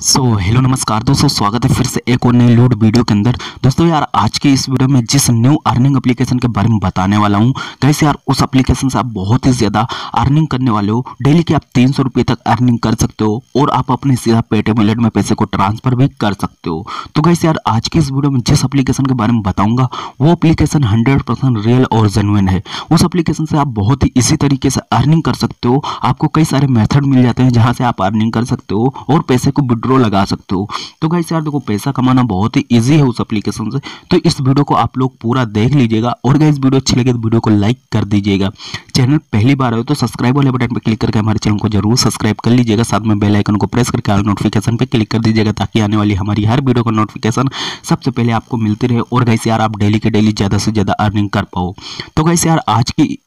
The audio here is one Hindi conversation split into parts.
सो so, हेलो नमस्कार दोस्तों स्वागत है फिर से एक और नई लूट वीडियो के अंदर। दोस्तों यार आज की इस वीडियो में जिस न्यू अर्निंग एप्लीकेशन के बारे में बताने वाला हूँ कैसे यार उस एप्लीकेशन से आप बहुत ही ज़्यादा अर्निंग करने वाले हो। डेली के आप तीन सौ तक अर्निंग कर सकते हो और आप अपने सीधा पेटीएम वॉलेट में पैसे को ट्रांसफ़र भी कर सकते हो। तो कैसे यार आज की इस वीडियो में जिस अपलीकेशन के बारे में बताऊँगा वो अपलीकेशन हंड्रेड रियल और जेनुइन है। उस अपलीकेशन से आप बहुत ही इसी तरीके से अर्निंग कर सकते हो। आपको कई सारे मेथड मिल जाते हैं जहाँ से आप अर्निंग कर सकते हो और पैसे को विड्रॉ लगा सकते हो। तो गाइस यार देखो, पैसा कमाना बहुत ही इजी है उस एप्लीकेशन से। तो इस वीडियो को आप लोग पूरा देख लीजिएगा और गाइस वीडियो अच्छी लगे तो वीडियो को लाइक कर दीजिएगा। चैनल पहली बार हो तो सब्सक्राइब वाले बटन पर क्लिक करके हमारे चैनल को ज़रूर सब्सक्राइब कर लीजिएगा। साथ में बेल आइकन को प्रेस करके नोटिफिकेशन पर क्लिक कर दीजिएगा ताकि आने वाली हमारी हर वीडियो का नोटिफिकेशन सबसे पहले आपको मिलती रहे और गाइस यार आप डेली के डेली ज़्यादा से ज़्यादा अर्निंग कर पाओ। तो गाइस यार आज की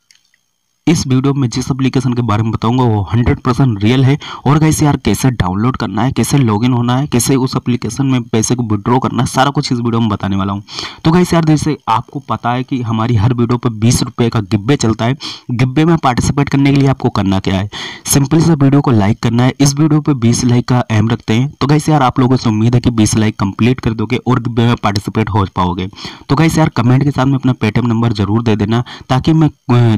इस वीडियो में जिस एप्लीकेशन के बारे में बताऊँगा, वो 100 परसेंट रियल है। और कैसे यार, कैसे डाउनलोड करना है, कैसे लॉगिन होना है, कैसे उस एप्लीकेशन में पैसे को विड्रॉ करना है, सारा कुछ इस वीडियो में बताने वाला हूँ। तो कैसे यार, जैसे आपको पता है कि हमारी हर वीडियो पर बीस रुपये का गिब्बे चलता है। गिब्बे में पार्टिसिपेट करने के लिए आपको करना क्या है? सिंपली से वीडियो को लाइक करना है। इस वीडियो पर बीस लाइक का एम रखते हैं। तो कैसे यार, आप लोगों से उम्मीद है कि बीस लाइक कंप्लीट कर दोगे और गिब्बे में पार्टिसिपेट हो पाओगे। तो कैसे यार कमेंट के साथ में अपना पेटीएम नंबर ज़रूर दे देना, ताकि मैं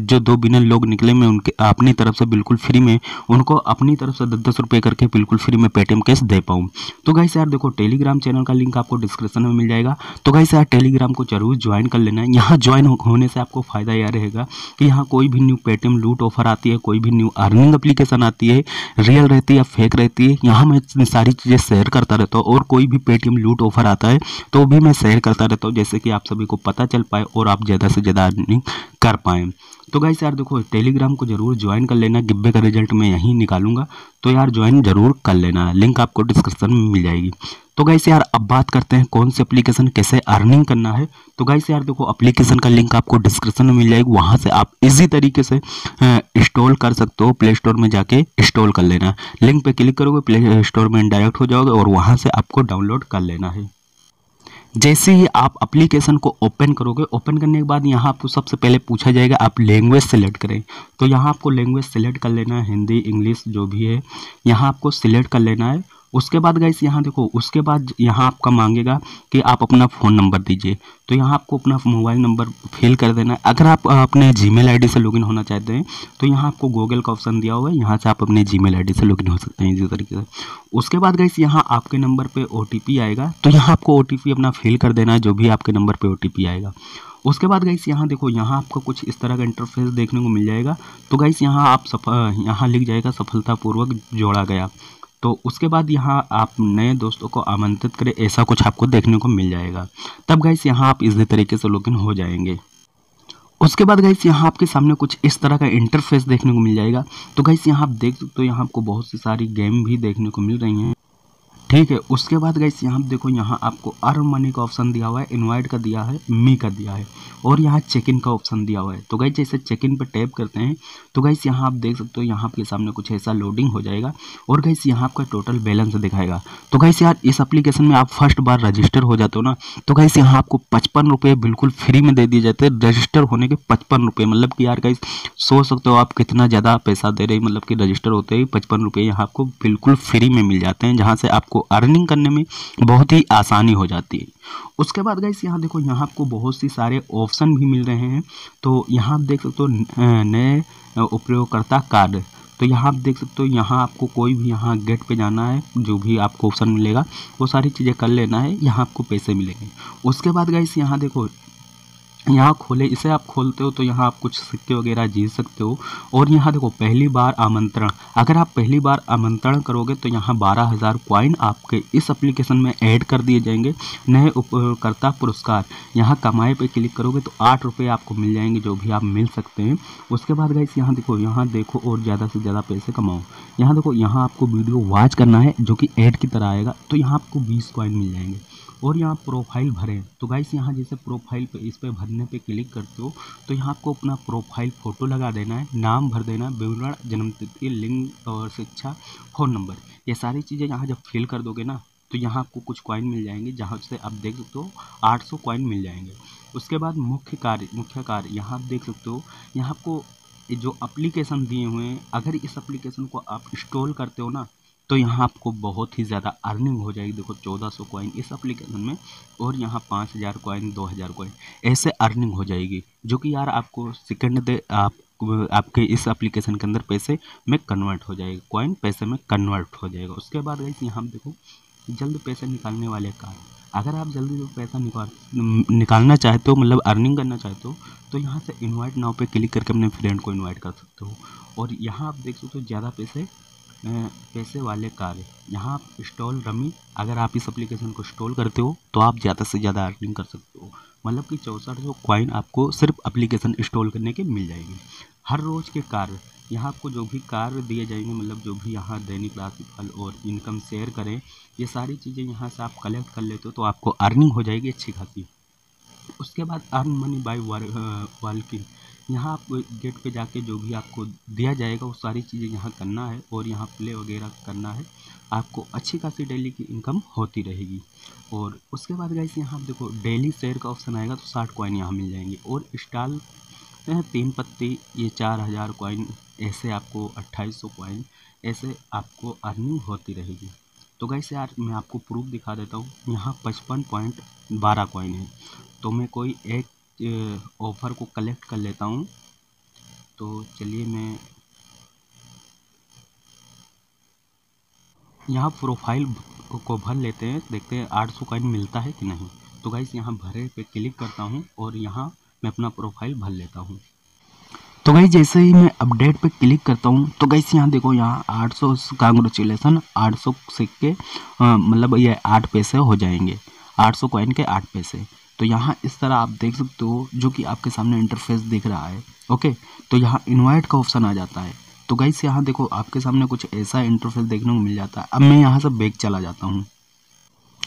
जो दो बिना लोग निकले मैं उनके, अपनी तरफ़ से बिल्कुल फ्री में, उनको अपनी तरफ़ से दस दस रुपये करके बिल्कुल फ्री में पेटीएम कैश दे पाऊँ। तो गाइस यार देखो टेलीग्राम चैनल का लिंक आपको डिस्क्रिप्शन में मिल जाएगा। तो गाइस यार टेलीग्राम को ज़रूर ज्वाइन कर लेना। यहाँ ज्वाइन होने से आपको फ़ायदा यह रहेगा कि यहाँ कोई भी न्यू पेटीएम लूट ऑफ़र आती है, कोई भी न्यू अर्निंग अप्लीकेशन आती है रियल रहती है फेक रहती है, यहाँ मैं सारी चीज़ें शेयर करता रहता हूँ और कोई भी पेटीएम लूट ऑफ़र आता है तो भी मैं शेयर करता रहता हूँ, जैसे कि आप सभी को पता चल पाए और आप ज़्यादा से ज़्यादा अर्निंग कर पाएँ। तो गाइस यार देखो टेलीग्राम को ज़रूर ज्वाइन कर लेना गिब्बे का रिज़ल्ट मैं यहीं निकालूँगा। तो यार ज्वाइन ज़रूर कर लेना लिंक आपको डिस्क्रिप्शन में मिल जाएगी। तो गाइस यार अब बात करते हैं कौन से एप्लीकेशन कैसे अर्निंग करना है। तो गाइस यार देखो एप्लीकेशन का लिंक आपको डिस्क्रिप्शन में मिल जाएगी, वहाँ से आप इजी तरीके से इंस्टॉल कर सकते हो प्ले स्टोर में जाके इंस्टॉल कर लेना। लिंक पे क्लिक करोगे प्ले स्टोर में डायरेक्ट हो जाओगे और वहाँ से आपको डाउनलोड कर लेना है। जैसे ही आप एप्लीकेशन को ओपन करोगे ओपन करने के बाद यहाँ आपको सबसे पहले पूछा जाएगा, आप लैंग्वेज सेलेक्ट करें। तो यहाँ आपको लैंग्वेज सेलेक्ट कर लेना है, हिंदी, इंग्लिश, जो भी है, यहाँ आपको सिलेक्ट कर लेना है। उसके बाद गाइस यहाँ देखो, उसके बाद यहाँ आपका मांगेगा कि आप अपना फ़ोन नंबर दीजिए। तो यहाँ आपको अपना मोबाइल नंबर फिल कर देना है। अगर आप अपने जी मेल से लॉगिन होना चाहते हैं तो यहाँ आपको गूगल का ऑप्शन दिया हुआ है। यहाँ से आप अपने जी मेल से लॉगिन हो सकते हैं इसी तरीके से। उसके बाद गाइस यहाँ आपके नंबर पर ओ आएगा। तो यहाँ आपको ओटीपी अपना फिल कर देना है, जो भी आपके नंबर पर ओ आएगा। उसके बाद गाइस यहाँ देखो, यहाँ आपको कुछ इस तरह का इंटरफेस देखने को मिल जाएगा। तो गाइस यहाँ आप सफल यहाँ लिख जाएगा सफलतापूर्वक जोड़ा गया। तो उसके बाद यहाँ आप नए दोस्तों को आमंत्रित करें, ऐसा कुछ आपको देखने को मिल जाएगा। तब गाइस यहाँ आप इसी तरीके से लॉगिन हो जाएँगे। उसके बाद गाइस यहाँ आपके सामने कुछ इस तरह का इंटरफेस देखने को मिल जाएगा। तो गाइस यहाँ आप देख सकते हो, यहाँ आपको बहुत सी सारी गेम भी देखने को मिल रही हैं। ठीक है, उसके बाद गाइस यहाँ देखो, यहाँ आपको अर्न मनी का ऑप्शन दिया हुआ है इनवाइट का दिया है मी का दिया है, और यहाँ चेक इन का ऑप्शन दिया हुआ है। तो गाइस जैसे चेक इन पर टैप करते हैं तो गाइस यहाँ आप देख सकते हो, यहाँ आपके सामने कुछ ऐसा लोडिंग हो जाएगा, और गाइस यहाँ आपका टोटल बैलेंस दिखाएगा। तो गाइस यार, इस एप्लीकेशन में आप फ़र्स्ट बार रजिस्टर हो जाते हो ना तो गाइस यहाँ आपको पचपन रुपये बिल्कुल फ्री में दे दिए जाते हैं रजिस्टर होने के पचपन रुपये मतलब कि यार गाइस सोच सकते हो आप कितना ज़्यादा पैसा दे रहे मतलब कि रजिस्टर होते ही पचपन रुपये यहाँ आपको बिल्कुल फ्री में मिल जाते हैं, जहाँ से आपको अर्निंग करने में बहुत ही आसानी हो जाती है। उसके बाद गाइस यहाँ देखो, यहाँ आपको बहुत सी सारे ऑप्शन भी मिल रहे हैं। तो यहाँ आप देख सकते हो नए उपयोगकर्ता कार्ड तो यहाँ आप देख सकते हो, यहाँ आपको कोई भी यहाँ गेट पे जाना है, जो भी आपको ऑप्शन मिलेगा, वो सारी चीज़ें कर लेना है, यहाँ आपको पैसे मिलेंगे। उसके बाद गाइस यहाँ देखो यहाँ खोले, इसे आप खोलते हो तो यहाँ आप कुछ सिक्के वगैरह जीत सकते हो। और यहाँ देखो, पहली बार आमंत्रण। अगर आप पहली बार आमंत्रण करोगे तो यहाँ बारह हज़ार क्वाइन आपके इस एप्लीकेशन में ऐड कर दिए जाएँगे। नए उपयोगकर्ता पुरस्कार। यहाँ कमाए पे क्लिक करोगे तो आठ रुपये आपको मिल जाएँगे, जो भी आप मिल सकते हैं। उसके बाद गई यहाँ देखो यहाँ देखो और ज़्यादा से ज़्यादा पैसे कमाओ। यहाँ देखो, यहाँ आपको वीडियो वॉच करना है, जो कि ऐड की तरह आएगा। तो यहाँ आपको बीस क्वाइन मिल जाएँगे। और यहाँ प्रोफ़ाइल भरें। तो गाइस यहाँ जैसे प्रोफ़ाइल पे इस पर भरने पे क्लिक करते हो तो यहाँ आपको अपना प्रोफ़ाइल फ़ोटो लगा देना है, नाम भर देना है, विवरण जन्मतिथि लिंग और शिक्षा फ़ोन नंबर ये सारी चीज़ें यहाँ जब फिल कर दोगे ना तो यहाँ आपको कुछ कॉइन मिल जाएँगे, जहाँ से आप देख सकते हो आठ सौ कॉइन मिल जाएँगे। उसके बाद मुख्य कार्य मुख्य कार्य, यहाँ आप देख सकते हो, यहाँ आपको जो अप्लीकेशन दिए हुए हैं, अगर इस अप्लीकेशन को आप इंस्टॉल करते हो ना तो यहाँ आपको बहुत ही ज़्यादा अर्निंग हो जाएगी। देखो, चौदह सौ कॉइन इस एप्लीकेशन में और यहाँ पाँच हज़ार कॉइन दो हज़ार कॉइन ऐसे अर्निंग हो जाएगी, जो कि यार आपको सेकंड दे आप, आपके इस एप्लीकेशन के अंदर पैसे में कन्वर्ट हो जाएगा कॉइन पैसे में कन्वर्ट हो जाएगा। उसके बाद गई यहाँ देखो, जल्द पैसे निकालने वाले कार्ड अगर आप जल्दी से पैसा निकाल, निकालना चाहते हो मतलब अर्निंग करना चाहते हो तो यहाँ से इनवाइट नाव पे क्लिक करके अपने फ्रेंड को इनवाइट कर सकते हो। और यहाँ आप देख सकते हो, ज़्यादा पैसे पैसे वाले कार्य। यहाँ स्टॉल रमी, अगर आप इस एप्लीकेशन को स्टॉल करते हो तो आप ज़्यादा से ज़्यादा अर्निंग कर सकते हो। मतलब कि चौंसठ सौ क्वाइन आपको सिर्फ़ एप्लीकेशन इंस्टॉल करने के मिल जाएगी। हर रोज़ के कार्य, यहाँ आपको जो भी कार्य दिए जाएँगे मतलब जो भी यहाँ दैनिक राशिफल और इनकम शेयर करें, ये सारी चीज़ें यहाँ से आप कलेक्ट कर लेते हो तो आपको अर्निंग हो जाएगी अच्छी खासी। उसके बाद अर्न मनी बाई वाल्किंग यहाँ आप गेट पे जाके जो भी आपको दिया जाएगा, वो सारी चीज़ें यहाँ करना है और यहाँ प्ले वगैरह करना है। आपको अच्छी खासी डेली की इनकम होती रहेगी। और उसके बाद गई यहाँ आप देखो डेली शेयर का ऑप्शन आएगा तो साठ कॉइन यहाँ मिल जाएँगे। और स्टॉल तीन पत्ती, ये चार हज़ार कॉइन ऐसे आपको अट्ठाईस सौ कॉइन ऐसे आपको अर्निंग होती रहेगी। तो गैसे यार मैं आपको प्रूफ दिखा देता हूँ। यहाँ पचपन पॉइंट बारह कॉइन है। तो मैं कोई एक ऑफ़र को कलेक्ट कर लेता हूँ। तो चलिए मैं यहाँ प्रोफ़ाइल को भर लेते हैं, देखते हैं आठ सौ कॉइन मिलता है कि नहीं। तो गाइस यहाँ भरे पे क्लिक करता हूँ और यहाँ मैं अपना प्रोफ़ाइल भर लेता हूँ। तो गाइस जैसे ही मैं अपडेट पे क्लिक करता हूँ तो गाइस यहाँ देखो, यहाँ 800 कांग्रेचुलेसन 800 सिक्के मतलब ये आठ पैसे हो जाएँगे। 800 कॉइन के आठ पैसे। तो यहाँ इस तरह आप देख सकते हो, जो कि आपके सामने इंटरफेस दिख रहा है। ओके तो यहाँ इन्वाइट का ऑप्शन आ जाता है। तो गाइस यहाँ देखो, आपके सामने कुछ ऐसा इंटरफेस देखने को मिल जाता है। अब मैं यहाँ से बैग चला जाता हूँ।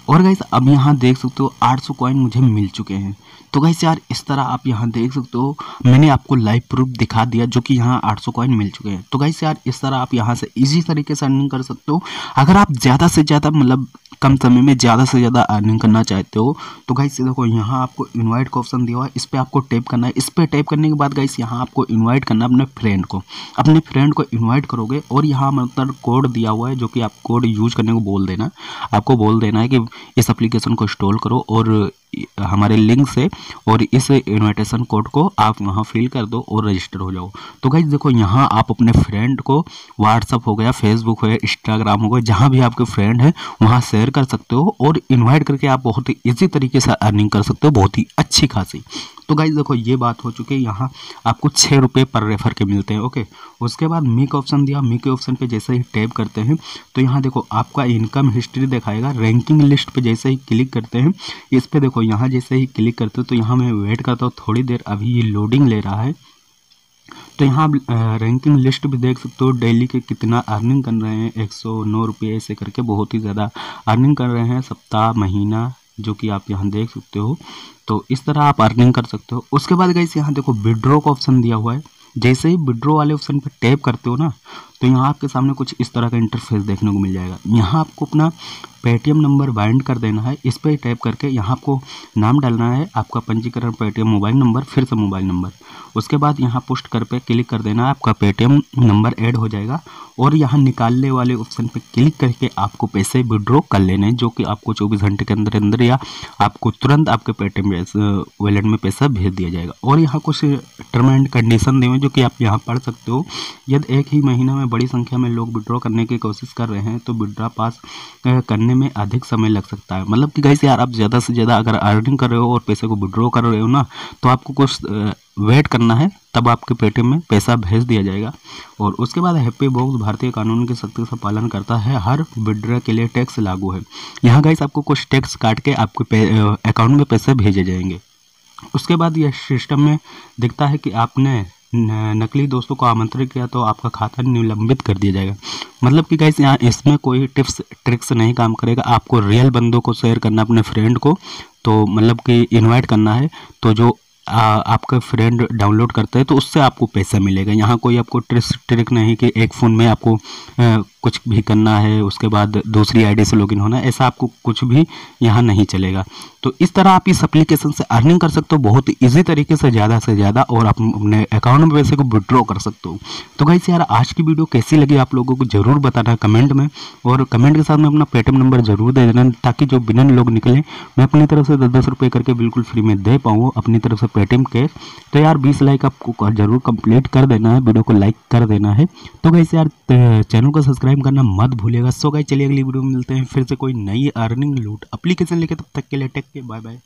और गाइस अब यहाँ देख सकते हो 800 कॉइन मुझे मिल चुके हैं। तो गाइस यार, इस तरह आप यहाँ देख सकते हो, मैंने आपको लाइव प्रूफ दिखा दिया जो कि यहाँ 800 कॉइन मिल चुके हैं। तो गाइस यार, इस तरह आप यहाँ से इजी तरीके से अर्निंग कर सकते हो। अगर आप ज़्यादा से ज़्यादा मतलब कम समय में ज़्यादा से ज़्यादा अर्निंग करना चाहते हो तो गाइस देखो, यहाँ आपको इनवाइट का ऑप्शन दिया हुआ है। इस पर आपको टैप करना है। इस पर टैप करने के बाद गाइस यहाँ आपको इन्वाइट करना है अपने फ्रेंड को। अपने फ्रेंड को इन्वाइट करोगे और यहाँ मतलब कोड दिया हुआ है, जो कि आप कोड यूज़ करने को बोल देना। आपको बोल देना है कि इस एप्लीकेशन को इंस्टॉल करो और हमारे लिंक से और इस इन्विटेशन कोड को आप वहाँ फिल कर दो और रजिस्टर हो जाओ। तो गाइज़ देखो यहाँ आप अपने फ्रेंड को व्हाट्सअप हो गया फेसबुक हो गया इंस्टाग्राम हो गया, जहाँ भी आपके फ्रेंड हैं, वहाँ शेयर कर सकते हो और इन्वाइट करके आप बहुत ही ईजी तरीके से अर्निंग कर सकते हो, बहुत ही अच्छी खासी। तो गाइज़ देखो, ये बात हो चुकी है, यहाँ आपको छः रुपये पर रेफर के मिलते हैं ओके उसके बाद मी का ऑप्शन दिया मी के ऑप्शन पे जैसे ही टैप करते हैं तो यहाँ देखो, आपका इनकम हिस्ट्री दिखाएगा रैंकिंग लिस्ट पे जैसे ही क्लिक करते हैं, इस पर देखो, यहाँ जैसे ही क्लिक करते हो तो यहाँ मैं वेट करता हूँ थोड़ी देर, अभी ये लोडिंग ले रहा है तो यहाँ रैंकिंग लिस्ट भी देख सकते हो डेली के कितना अर्निंग कर रहे हैं, एक सौ नौ रुपये ऐसे करके बहुत ही ज़्यादा अर्निंग कर रहे हैं, सप्ताह, महीना जो कि आप यहाँ देख सकते हो। तो इस तरह आप अर्निंग कर सकते हो। उसके बाद गई यहाँ देखो विड्रो का ऑप्शन दिया हुआ है। जैसे ही विड्रो वाले ऑप्शन पर टैप करते हो ना तो यहाँ आपके सामने कुछ इस तरह का इंटरफेस देखने को मिल जाएगा। यहाँ आपको अपना पेटीएम नंबर बाइंड कर देना है। इस पर टैप करके यहाँ आपको नाम डालना है, आपका पंजीकरण पेटीएम मोबाइल नंबर, फिर से मोबाइल नंबर। उसके बाद यहाँ पोस्ट कर पे क्लिक कर देना है, आपका पेटीएम नंबर ऐड हो जाएगा। और यहाँ निकालने वाले ऑप्शन पे क्लिक करके आपको पैसे विड्रॉ कर लेने हैं, जो कि आपको 24 घंटे के अंदर अंदर या आपको तुरंत आपके पेटीएम वॉलेट में पैसा भेज दिया जाएगा। और यहाँ कुछ टर्म एंड कंडीशन देवे जो कि आप यहाँ पढ़ सकते हो। यदि एक ही महीना में बड़ी संख्या में लोग विड्रॉ करने की कोशिश कर रहे हैं तो विड्रॉ पास करने में अधिक समय लग सकता है। मतलब कि कैसे यार, आप ज़्यादा से ज़्यादा अगर अर्निंग कर रहे हो और पैसे को विड्रॉ कर रहे हो ना तो आपको कुछ वेट करना है, तब आपके पेटीएम में पैसा भेज दिया जाएगा। और उसके बाद हैप्पी बॉक्स भारतीय कानून के सख्ती से पालन करता है। हर विड्रॉ के लिए टैक्स लागू है। यहाँ गाइस आपको कुछ टैक्स काट के आपके अकाउंट में पैसे भेजे जाएँगे। उसके बाद यह सिस्टम में दिखता है कि आपने नकली दोस्तों को आमंत्रित किया तो आपका खाता निलंबित कर दिया जाएगा। मतलब कि गाइस यहाँ इसमें कोई टिप्स ट्रिक्स नहीं काम करेगा। आपको रियल बंदों को शेयर करना अपने फ्रेंड को। तो मतलब कि इनवाइट करना है तो जो आ, आपका फ्रेंड डाउनलोड करता है तो उससे आपको पैसा मिलेगा। यहाँ कोई आपको ट्रिक्स ट्रिक नहीं कि एक फ़ोन में आपको कुछ भी करना है, उसके बाद दूसरी आईडी से लॉगिन होना है ऐसा आपको कुछ भी यहाँ नहीं चलेगा। तो इस तरह आप इस एप्लीकेशन से अर्निंग कर सकते हो, बहुत ईजी तरीके से, ज़्यादा से ज़्यादा, और आप अपने अकाउंट में पैसे को विड्रॉ कर सकते हो। तो भाई यार, आज की वीडियो कैसी लगी आप लोगों को, ज़रूर बताना कमेंट में, और कमेंट के साथ में अपना पेटीएम नंबर ज़रूर दे देना, ताकि जो बिना लोग निकलें, मैं अपनी तरफ़ से दस दस रुपये करके बिल्कुल फ्री में दे पाऊँ, अपनी तरफ़ से पेटीएम कैश तो यार, बीस लाइक आपको ज़रूर कंप्लीट कर देना है वीडियो को लाइक कर देना है। तो कैसे यार चैनल को सब्सक्राइब करना मत भूलेगा सो गाइस चलिए अगली वीडियो में मिलते हैं। फिर से कोई नई अर्निंग लूट अप्लीकेशन लेके, तब तक के लिए टेक के बाय बाय